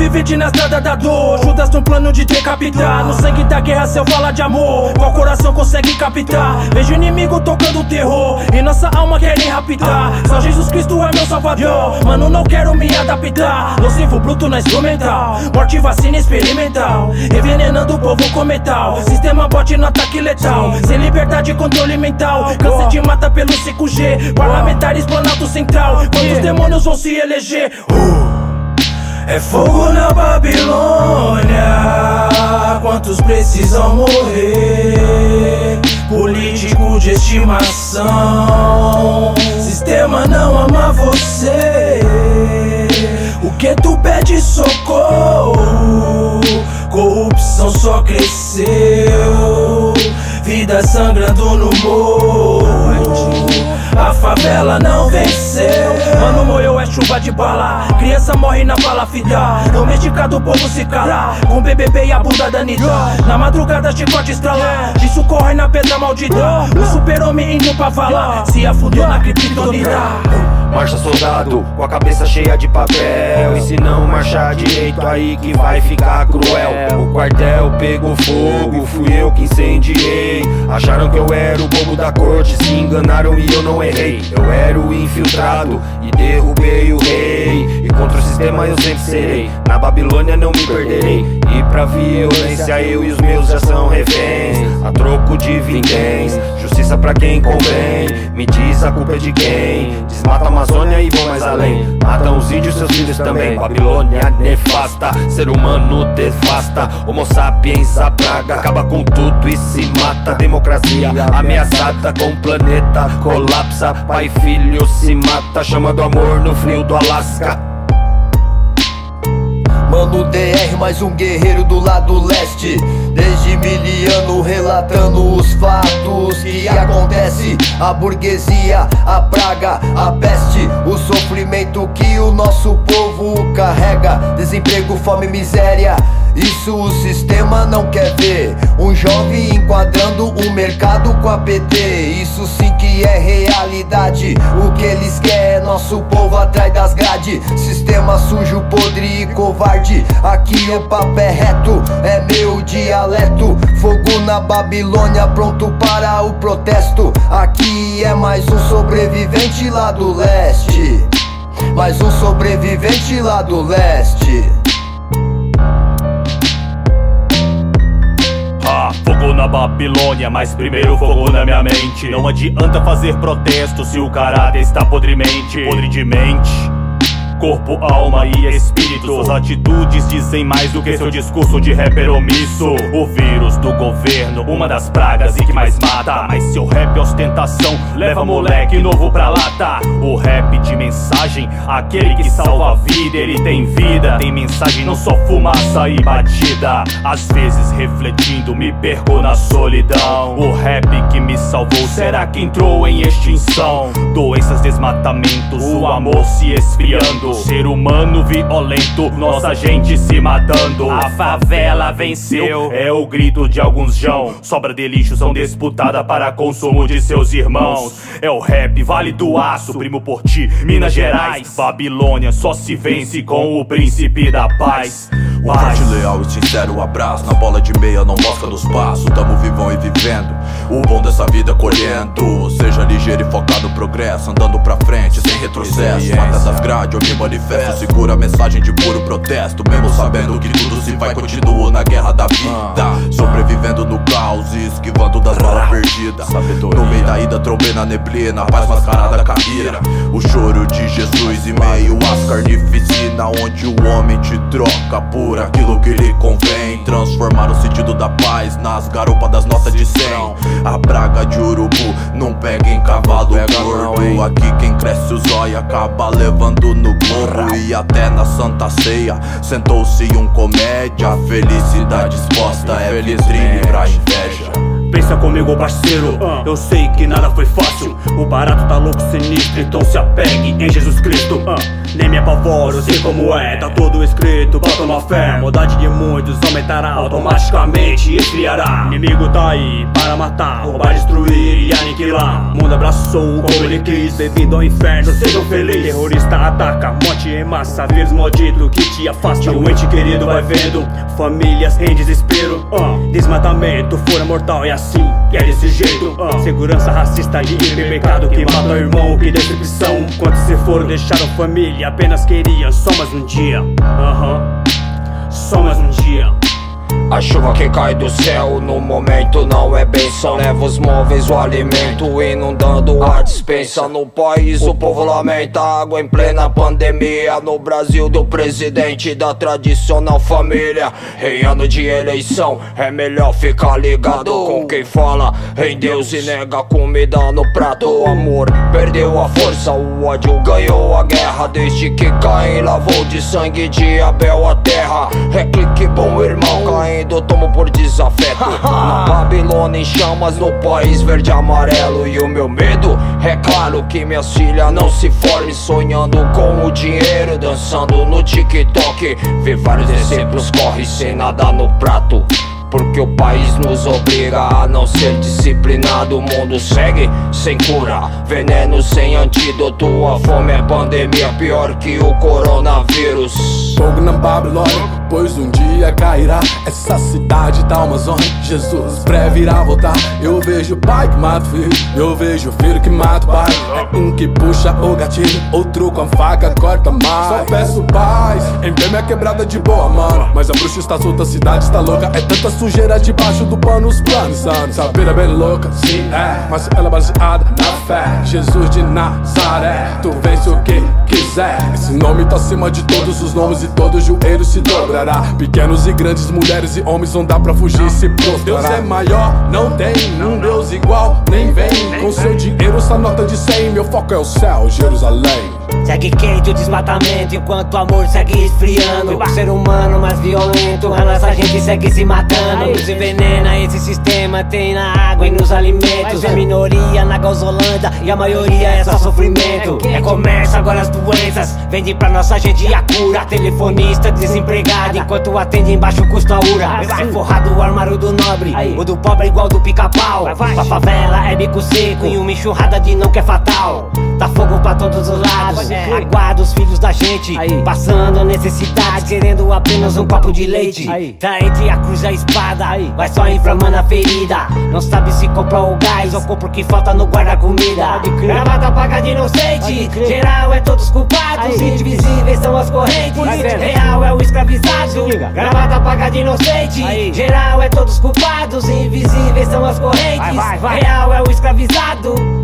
Sobrevivente na estrada da dor. Judas no plano de decapitar. No sangue da guerra seu fala de amor Qual coração consegue captar? Vejo inimigo tocando terror E nossa alma querem raptar. Só Jesus Cristo é meu salvador. Mano não quero me adaptar. Nocivo bruto na instrumental. Morte vacina experimental. Envenenando o povo com metal. Sistema bote no ataque letal. Sem liberdade controle mental. Câncer de mata pelo 5G Parlamentares planalto central. Quantos demônios vão se eleger? Uh. É fogo na Babilônia. Quantos precisam morrer? Político de estimação. Sistema não ama você. O que tu pede socorro? Corrupção só cresceu. Vida sangrando no morro. A favela não venceu. Mano, morreu é chuva de bala. Criança morre na bala fida. Domesticado, o povo se cala. Com BBB e a bunda da Anitta. Na madrugada, chicote estrala. Isso corre na pedra maldita. O super-homem indo pra vala. Se afundou na criptonita. Marcha soldado, com a cabeça cheia de papel E se não marchar direito aí que vai ficar cruel O quartel pegou fogo, fui eu que incendiei Acharam que eu era o bobo da corte, se enganaram e eu não errei. Eu era o infiltrado e derrubei o rei. E contra o sistema eu sempre serei, na Babilônia não me perderei. E pra violência eu e os meus já são reféns. A troco de vinténs, justiça pra quem convém. Me diz a culpa é de quem, desmata a Amazônia e vão mais além. Matam os índios, seus filhos também. Babilônia nefasta, ser humano devasta. Homo sapiens a praga, acaba com tudo e se mata. Democracia ameaçada com o planeta. Colapsa Pai e filho se mata, chama do amor no frio do Alasca. Mano DR, mais um guerreiro do lado leste. Desde miliano relatando os fatos A burguesia, a praga, a peste O sofrimento que o nosso povo carrega. Desemprego, fome, miséria isso o sistema não quer ver. Um jovem enquadrando o mercado com a PT Isso sim que é realidade. O que eles querem é nosso povo atrás das grades. Sistema sujo, podre e covarde. Aqui o papo é reto, é meu dialeto. Fogo na Babilônia, pronto para o protesto. Aqui é mais um sobrevivente lá do leste. Mais um sobrevivente lá do leste Fogo na Babilônia, mas primeiro fogo na minha mente. Não adianta fazer protesto se o caráter está podremente Podre de mente corpo, alma e espírito. Suas atitudes dizem mais do que seu discurso de rapper omisso. O vírus do governo, uma das pragas e que mais mata. Mas seu rap é ostentação, leva moleque novo pra lata. O rap de mensagem, aquele que salva a vida, ele tem vida. Tem mensagem, não só fumaça e batida. Às vezes refletindo, me perco na solidão. O rap que me salvou, será que entrou em extinção? Doenças, desmatamentos, o amor se esfriando. Ser humano violento, nossa gente se matando. A favela venceu, é o grito de alguns jão. Sobra de lixo são disputada para consumo de seus irmãos. É o rap, vale do aço, primo por ti, Minas Gerais. Babilônia só se vence com o príncipe da paz. Um forte, leal e sincero abraço Na bola de meia, não mosca nos passos Tamo vivão e vivendo O bom dessa vida colhendo. Seja ligeiro e focado no progresso Andando pra frente, sem retrocesso. Mata das grades, eu me manifesto. Segura a mensagem de puro protesto Mesmo sabendo que tudo se vai Continuo na guerra da vida. Sobrevivendo no caos e esquivando das balas perdidas. No meio da ida, trombei na neblina Paz mascarada caíra. O choro de Jesus e meio às carnificina Onde o homem te troca por aquilo que lhe convém. Transformar o sentido da paz nas garupas das notas de cem A praga de urubu não pega em cavalo gordo. Aqui quem cresce o zóio acaba levando no gorro E até na santa ceia sentou-se um comédia. Felicidade exposta é vitrine pra inveja. Pensa comigo, parceiro, eu sei que nada foi fácil. O barato tá louco, sinistro, então se apegue em Jesus Cristo nem me apavoro, sei como é, tá tudo escrito, bota uma fé. Maldade de muitos aumentará, automaticamente esfriará. Inimigo tá aí para matar, roubar, destruir e aniquilar. O mundo abraçou como ele quis, bem-vindo ao inferno, sejam felizes. Terrorista ataca, morte em massa, vírus maldito que te afasta. Um ente querido vai vendo, famílias em desespero. Uh, desmatamento, fura mortal, e assim, é desse jeito. Uh, segurança racista e pecado que mata o irmão, que decepção. Quantos se foram, deixaram família, apenas queriam só mais um dia. Aham. A chuva que cai do céu. No momento não é benção Leva os móveis, o alimento inundando a dispensa. No país o povo lamenta água em plena pandemia. No Brasil do presidente da tradicional família. Em ano de eleição é melhor ficar ligado Com quem fala em Deus e nega comida no prato. O amor perdeu a força, o ódio ganhou a guerra. Desde que Caim lavou de sangue de Abel a terra. É clique bom irmão, Caindo, tomo por desafeto. Na Babilônia em chamas, no país verde e amarelo. E o meu medo é claro que minhas filhas não se formem Sonhando com o dinheiro, dançando no TikTok. Ver vários exemplos, corre sem nada no prato. Porque o país nos obriga a não ser disciplinado. O mundo segue sem cura, veneno sem antídoto. A fome é pandemia pior que o coronavírus Fogo na Babilônia pois um dia cairá essa cidade da Amazônia. Jesus breve irá voltar. Eu vejo pai que mata o filho, eu vejo filho que mata o pai. É um que puxa o gatilho, outro com a faca corta mais. Só peço paz, em é quebrada de boa, mano. Mas a bruxa está solta, a cidade está louca. É tanta sujeira debaixo do pano, os planos, anos. A vida é bem louca, sim, é. Mas ela é baseada na fé. Jesus de Nazaré, tu vence o que quiser. Esse nome tá acima de todos os nomes todo joelho se dobra. Pequenos e grandes, mulheres e homens, não dá pra fugir e se prostrar Deus é maior, não tem um Deus igual, nem vem. Com seu dinheiro, essa nota de 100 Meu foco é o céu, Jerusalém Segue quente o desmatamento enquanto o amor segue esfriando. O ser humano mais violento, a nossa gente segue se matando. Nos envenena esse sistema, tem na água e nos alimentos. É minoria na Gauzolândia e a maioria é só sofrimento. É comércio, agora as doenças, vende pra nossa gente a cura. Telefonista desempregado, enquanto atende embaixo custa a ura. É forrado o armário do nobre, o do pobre é igual do pica-pau. A favela é bico seco e uma enxurrada de não que é fatal. Tá fogo pra todos os lados. Aguarda os filhos da gente Passando necessidade Querendo apenas um copo de leite. Tá entre a cruz e a espada Vai só inflamando a ferida. Não sabe se compra o gás Ou compra o que falta no guarda-comida. Gravata paga de inocente Geral é todos culpados Indivisíveis são as correntes. Real é o escravizado Gravata paga de inocente Geral é todos culpados Invisíveis são as correntes. Real é o escravizado